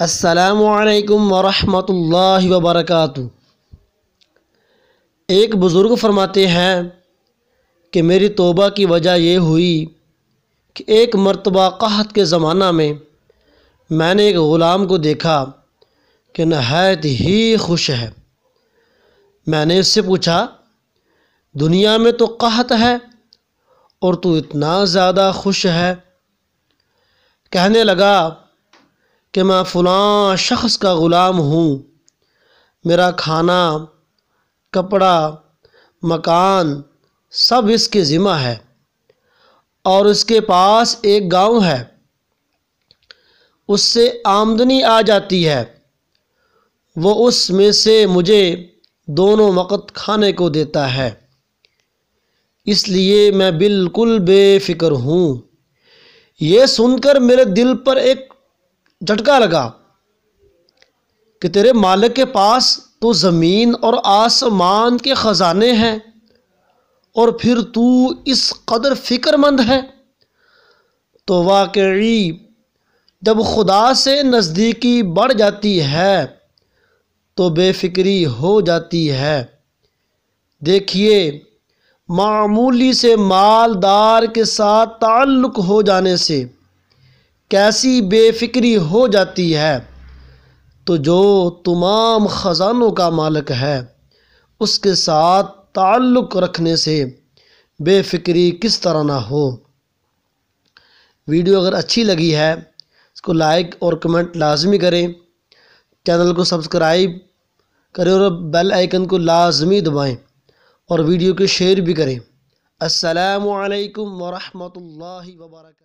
السلام علیکم ورحمۃ اللہ وبرکاتہ۔ ایک بزرگ فرماتے ہیں کہ میری توبہ کی وجہ یہ ہوئی کہ ایک مرتبہ قحط کے زمانہ میں میں نے ایک غلام کو دیکھا کہ نہایت ہی خوش ہے۔ میں نے اس سے پوچھا، دنیا میں تو قحط ہے اور تو اتنا زیادہ خوش ہے؟ کہنے لگا کہ میں فلاں شخص کا غلام ہوں۔ میرا کھانا، کپڑا، مکان سب اس کے ذمہ ہے اور اس کے پاس ایک گاؤں ہے۔ اس سے آمدنی آ جاتی ہے۔ وہ اس میں سے مجھے دونوں وقت کھانے کو دیتا ہے۔ اس لیے میں بالکل بے فکر ہوں۔ یہ سن کر میرے دل پر ایک جھٹکا لگا کہ تیرے مالک کے پاس تو زمین اور آسمان کے خزانے ہیں اور پھر تو اس قدر فکر مند ہے تو واقعی جب خدا سے نزدیکی بڑھ جاتی ہے تو بے فکری ہو جاتی ہے۔ دیکھیے، معمولی سے مالدار کے ساتھ تعلق ہو جانے سے کیسی بے فکری ہو جاتی ہے، تو جو تمام خزانوں کا مالک ہے، اس کے ساتھ تعلق رکھنے سے بے فکری کس طرح نہ ہو۔ ویڈیو اگر اچھی لگی ہے، اس کو لائک اور کمنٹ لازمی کریں۔ چینل کو سبسکرائب کریں اور بیل آئیکن کو لازمی دبائیں اور ویڈیو کو شیئر بھی کریں۔ السلام علیکم ورحمۃ اللہ وبرکاتہ۔